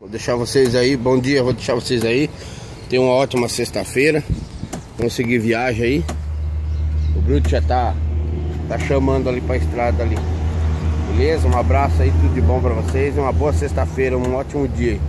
Vou deixar vocês aí, bom dia, vou deixar vocês aí. Tenham uma ótima sexta-feira. Vamos seguir viagem aí. O Bruto já tá, tá chamando ali pra estrada ali. Beleza? Um abraço aí, tudo de bom pra vocês. Uma boa sexta-feira, um ótimo dia aí.